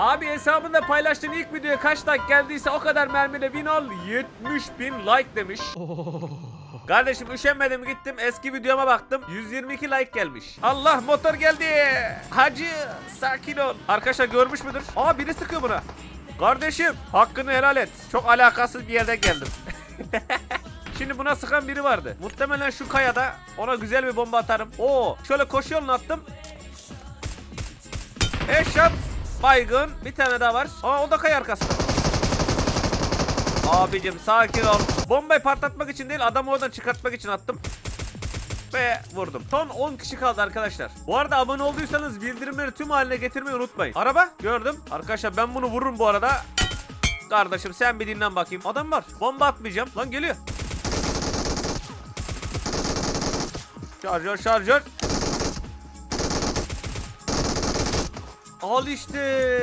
Abi hesabında paylaştığın ilk videoya kaç like geldiyse o kadar mermiyle win ol 70 bin like demiş. Kardeşim üşenmedim gittim eski videoma baktım 122 like gelmiş. Allah motor geldi. Hacı sakin ol. Arkadaşlar görmüş müdür? Aa biri sıkıyor buna. Kardeşim hakkını helal et. Çok alakasız bir yerden geldim. Şimdi buna sıkan biri vardı. Muhtemelen şu kayada ona güzel bir bomba atarım. Oo, şöyle koşu yolunu attım. Headshot. Baygın. Bir tane daha var. Aa o da kaya arkasında. Abicim sakin ol. Bombayı patlatmak için değil adamı oradan çıkartmak için attım. Ve vurdum. Son 10 kişi kaldı arkadaşlar. Bu arada abone olduysanız bildirimleri tüm haline getirmeyi unutmayın. Araba gördüm. Arkadaşlar ben bunu vururum bu arada. Kardeşim sen bir dinlen bakayım. Adam var. Bomba atmayacağım. Lan geliyor. Şarjör şarjör. Al işte.